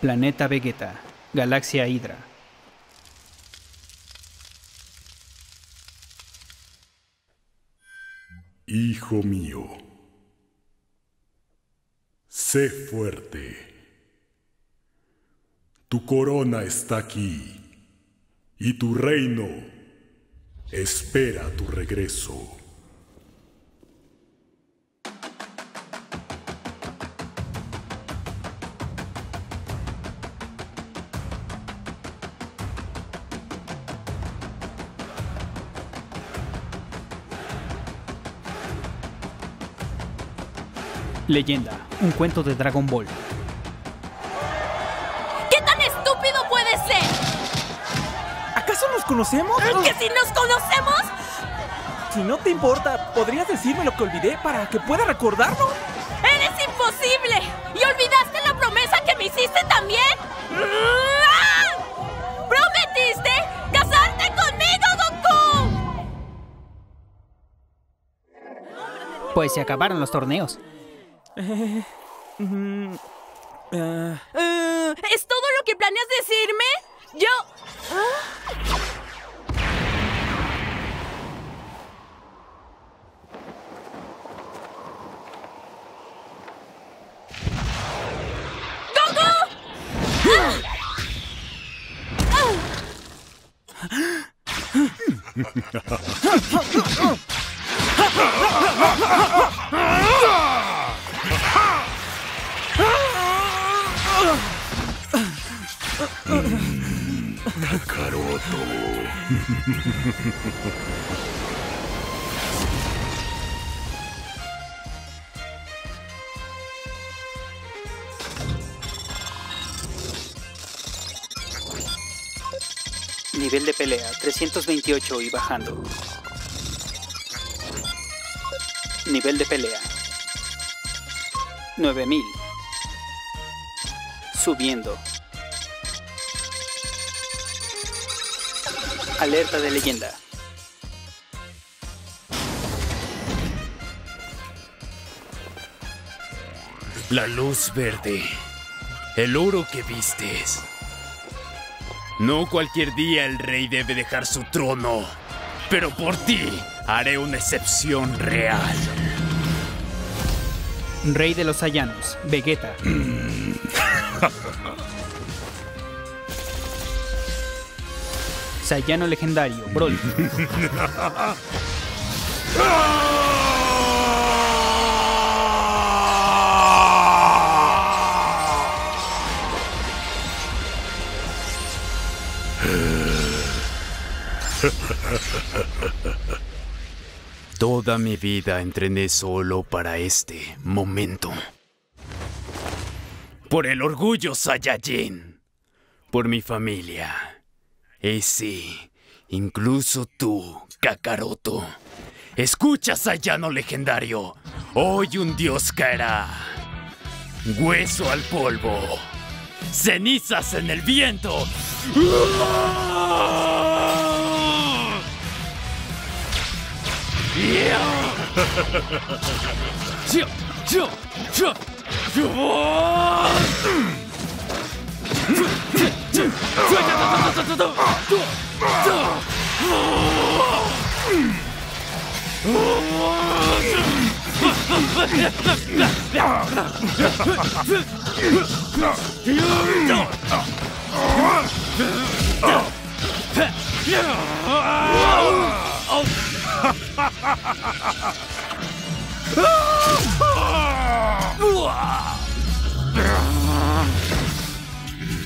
Planeta Vegeta, Galaxia Hydra. Hijo mío, sé fuerte. Tu corona está aquí y tu reino espera tu regreso. Leyenda, un cuento de Dragon Ball. ¿Qué tan estúpido puede ser? ¿Acaso nos conocemos? ¿Que si nos conocemos? Si no te importa, ¿podrías decirme lo que olvidé para que pueda recordarlo? ¡Eres imposible! ¿Y olvidaste la promesa que me hiciste también? ¡Ah! ¿Prometiste casarte conmigo, Goku? Pues se acabaron los torneos. Eh, mm, Eh, ¿Es todo lo que planeas decirme? Yo... ¿Ah? Nivel de pelea 328 y bajando. Nivel de pelea 9000. Subiendo. Alerta de leyenda. La luz verde. El oro que vistes. No cualquier día el rey debe dejar su trono. Pero por ti haré una excepción real. Rey de los Sayanos, Vegeta. Sayano legendario, Broly. Toda mi vida entrené solo para este momento. Por el orgullo Saiyajin. Por mi familia. Y sí, incluso tú, Kakaroto. Escucha, Sayano legendario. Hoy un dios caerá. Hueso al polvo. Cenizas en el viento.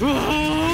うわ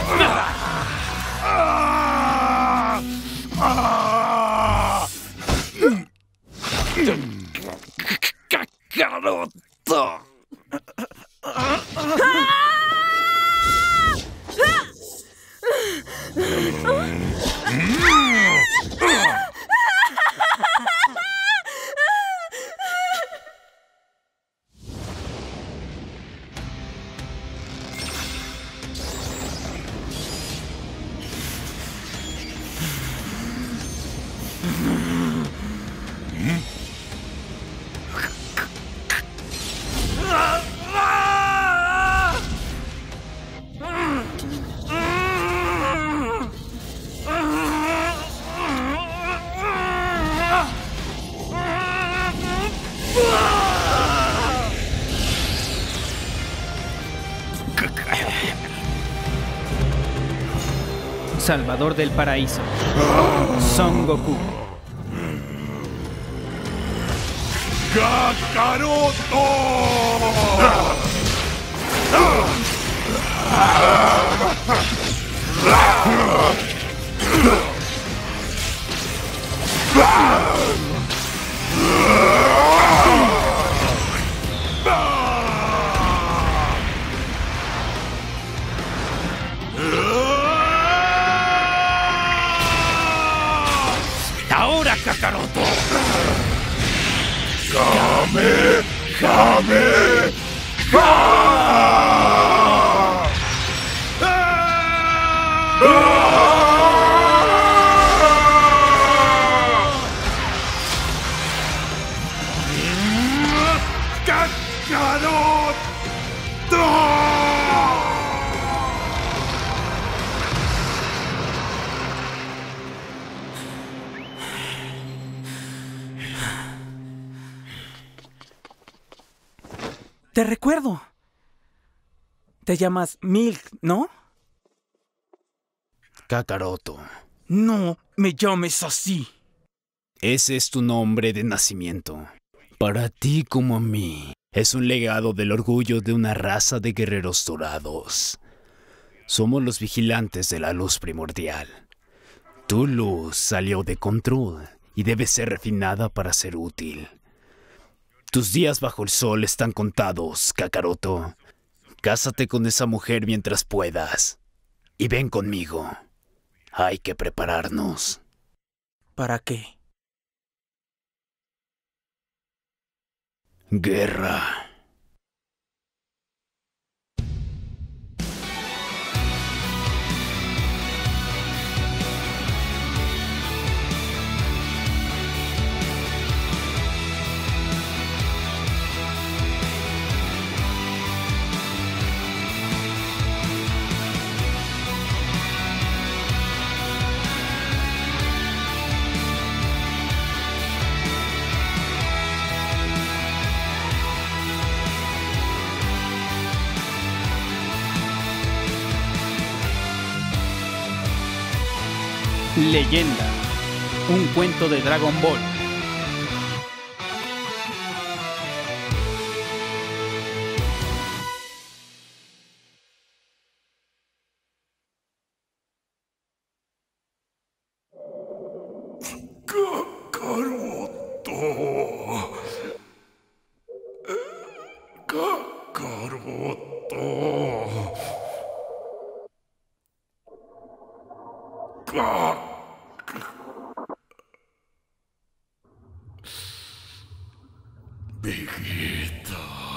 Salvador del Paraíso. Son Goku. かかろうと。ガメカメ Te recuerdo. Te llamas Milk, ¿no? Kakaroto. No me llames así. Ese es tu nombre de nacimiento. Para ti como a mí, es un legado del orgullo de una raza de guerreros dorados. Somos los vigilantes de la luz primordial. Tu luz salió de control y debe ser refinada para ser útil. Tus días bajo el sol están contados, Kakaroto. Cásate con esa mujer mientras puedas. Y ven conmigo. Hay que prepararnos. ¿Para qué? Guerra. Leyenda. Un cuento de Dragon Ball. Vegeta.